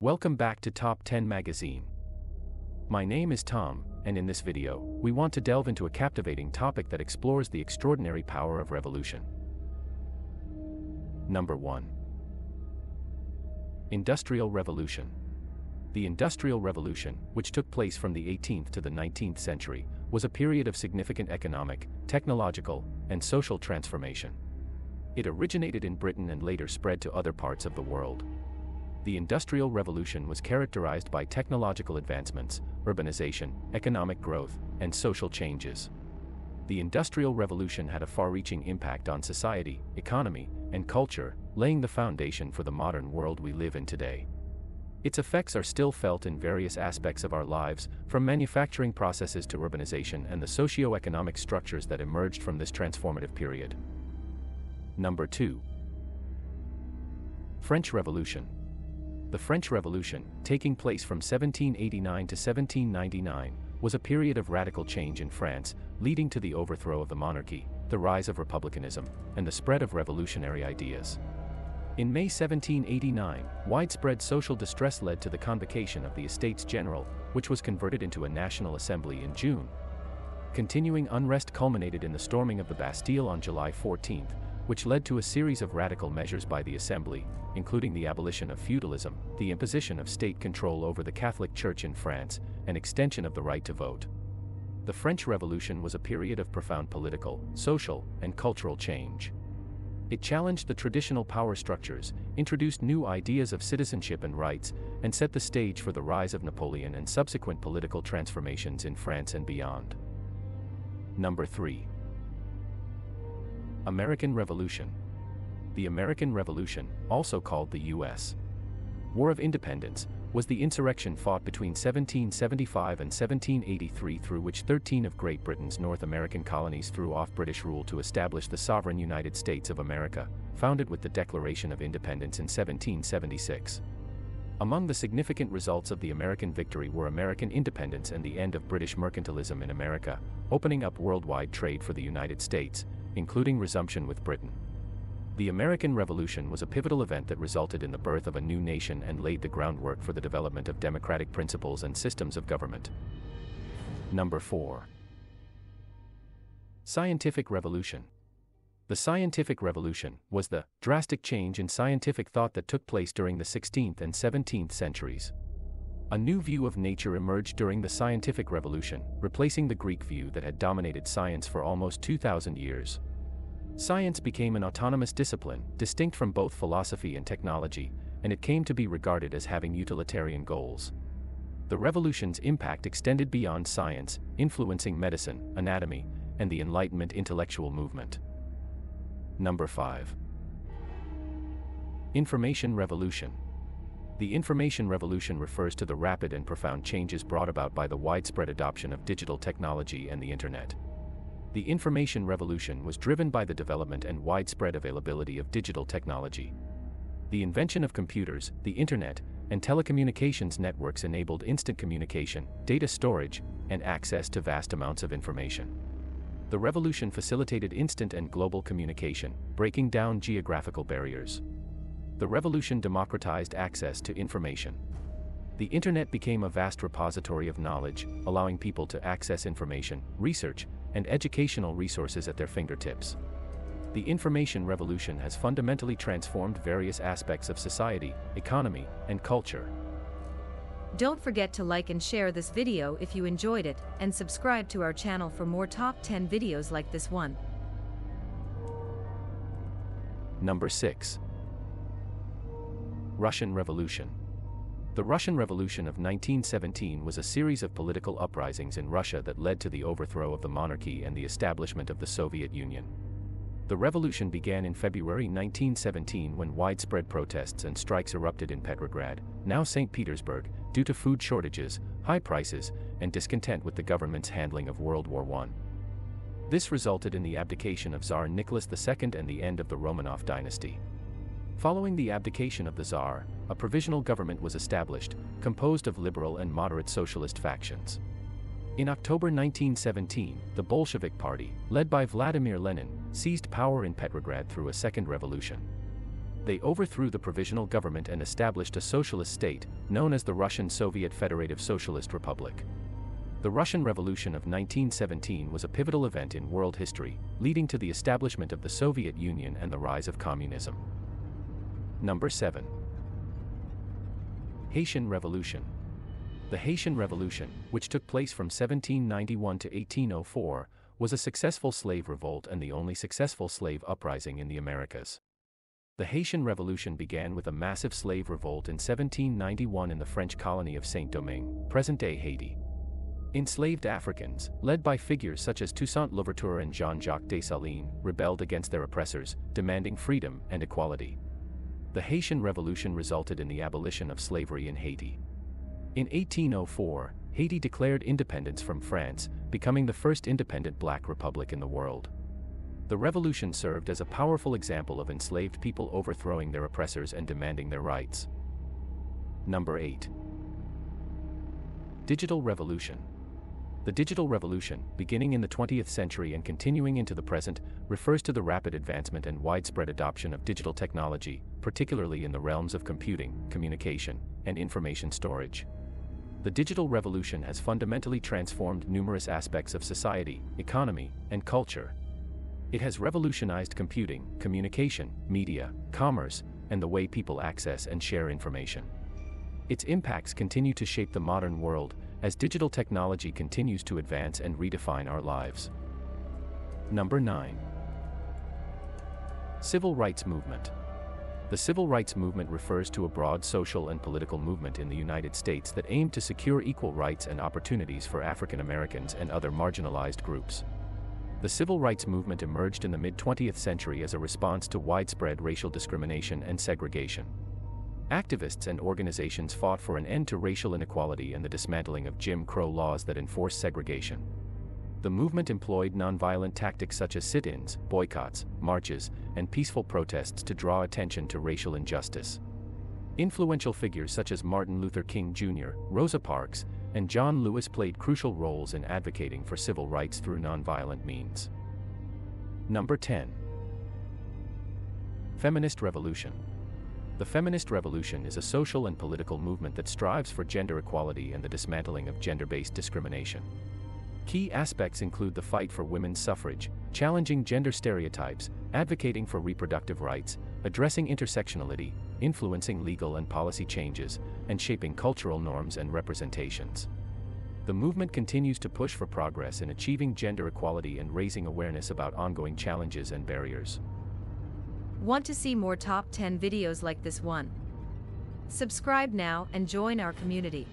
Welcome back to Top 10 Magazine. My name is Tom, and in this video, we want to delve into a captivating topic that explores the extraordinary power of revolution. Number 1 Industrial Revolution. The Industrial Revolution, which took place from the 18th to the 19th century, was a period of significant economic, technological, and social transformation. It originated in Britain and later spread to other parts of the world. The Industrial Revolution was characterized by technological advancements, urbanization, economic growth, and social changes. The Industrial Revolution had a far reaching impact on society, economy, and culture, laying the foundation for the modern world we live in today. Its effects are still felt in various aspects of our lives, from manufacturing processes to urbanization and the socio-economic structures that emerged from this transformative period. Number 2. French Revolution. The French Revolution, taking place from 1789 to 1799, was a period of radical change in France, leading to the overthrow of the monarchy, the rise of republicanism, and the spread of revolutionary ideas. In May 1789, widespread social distress led to the convocation of the Estates General, which was converted into a National Assembly in June. Continuing unrest culminated in the storming of the Bastille on July 14, which led to a series of radical measures by the Assembly, including the abolition of feudalism, the imposition of state control over the Catholic Church in France, and extension of the right to vote. The French Revolution was a period of profound political, social, and cultural change. It challenged the traditional power structures, introduced new ideas of citizenship and rights, and set the stage for the rise of Napoleon and subsequent political transformations in France and beyond. Number 3. American Revolution. The American Revolution, also called the U.S. War of Independence, was the insurrection fought between 1775 and 1783 through which 13 of Great Britain's North American colonies threw off British rule to establish the sovereign United States of America, founded with the Declaration of Independence in 1776. Among the significant results of the American victory were American independence and the end of British mercantilism in America, opening up worldwide trade for the United States, including resumption with Britain. The American Revolution was a pivotal event that resulted in the birth of a new nation and laid the groundwork for the development of democratic principles and systems of government. Number 4. Scientific Revolution. The Scientific Revolution was the drastic change in scientific thought that took place during the 16th and 17th centuries. A new view of nature emerged during the Scientific Revolution, replacing the Greek view that had dominated science for almost 2,000 years. Science became an autonomous discipline, distinct from both philosophy and technology, and it came to be regarded as having utilitarian goals. The revolution's impact extended beyond science, influencing medicine, anatomy, and the Enlightenment intellectual movement. Number 5. Information Revolution. The Information Revolution refers to the rapid and profound changes brought about by the widespread adoption of digital technology and the Internet. The information revolution was driven by the development and widespread availability of digital technology. The invention of computers, the internet, and telecommunications networks enabled instant communication, data storage, and access to vast amounts of information. The revolution facilitated instant and global communication, breaking down geographical barriers. The revolution democratized access to information. The internet became a vast repository of knowledge, allowing people to access information, research, and educational resources at their fingertips. The information revolution has fundamentally transformed various aspects of society, economy, and culture. Don't forget to like and share this video if you enjoyed it, and subscribe to our channel for more top 10 videos like this one. Number 6. Russian Revolution. The Russian Revolution of 1917 was a series of political uprisings in Russia that led to the overthrow of the monarchy and the establishment of the Soviet Union. The revolution began in February 1917 when widespread protests and strikes erupted in Petrograd, now St. Petersburg, due to food shortages, high prices, and discontent with the government's handling of World War I. This resulted in the abdication of Tsar Nicholas II and the end of the Romanov dynasty. Following the abdication of the Tsar, a provisional government was established, composed of liberal and moderate socialist factions. In October 1917, the Bolshevik Party, led by Vladimir Lenin, seized power in Petrograd through a second revolution. They overthrew the provisional government and established a socialist state, known as the Russian Soviet Federative Socialist Republic. The Russian Revolution of 1917 was a pivotal event in world history, leading to the establishment of the Soviet Union and the rise of communism. Number 7. Haitian Revolution. The Haitian Revolution, which took place from 1791 to 1804, was a successful slave revolt and the only successful slave uprising in the Americas. The Haitian Revolution began with a massive slave revolt in 1791 in the French colony of Saint Domingue, present day Haiti. Enslaved Africans, led by figures such as Toussaint Louverture and Jean Jacques Dessalines, rebelled against their oppressors, demanding freedom and equality. The Haitian Revolution resulted in the abolition of slavery in Haiti. In 1804, Haiti declared independence from France, becoming the first independent black republic in the world. The revolution served as a powerful example of enslaved people overthrowing their oppressors and demanding their rights. Number 8. Digital Revolution. The digital revolution, beginning in the 20th century and continuing into the present, refers to the rapid advancement and widespread adoption of digital technology, particularly in the realms of computing, communication, and information storage. The digital revolution has fundamentally transformed numerous aspects of society, economy, and culture, it has revolutionized computing, communication, media, commerce, and the way people access and share information. Its impacts continue to shape the modern world as digital technology continues to advance and redefine our lives. Number 9. Civil Rights Movement. The civil rights movement refers to a broad social and political movement in the United States that aimed to secure equal rights and opportunities for African Americans and other marginalized groups. The civil rights movement emerged in the mid 20th century as a response to widespread racial discrimination and segregation. Activists and organizations fought for an end to racial inequality and the dismantling of Jim Crow laws that enforced segregation. The movement employed nonviolent tactics such as sit ins, boycotts, marches, and peaceful protests to draw attention to racial injustice. Influential figures such as Martin Luther King Jr., Rosa Parks, and John Lewis played crucial roles in advocating for civil rights through nonviolent means. Number 10. Feminist Revolution. The feminist revolution is a social and political movement that strives for gender equality and the dismantling of gender based discrimination. Key aspects include the fight for women's suffrage, challenging gender stereotypes, advocating for reproductive rights, addressing intersectionality, influencing legal and policy changes, and shaping cultural norms and representations. The movement continues to push for progress in achieving gender equality and raising awareness about ongoing challenges and barriers. Want to see more top 10 videos like this one? Subscribe now and join our community.